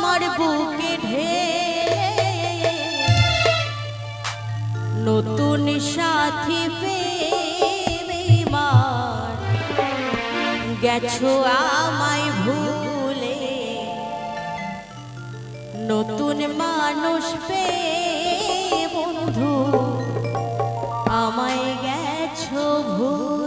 আমার বুকে ঢে নতুন সাথী পেমার গেছো আমায় ভুলে। নতুন মানুষ পে বন্ধু, আমায় গেছো ভুল।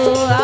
গেছো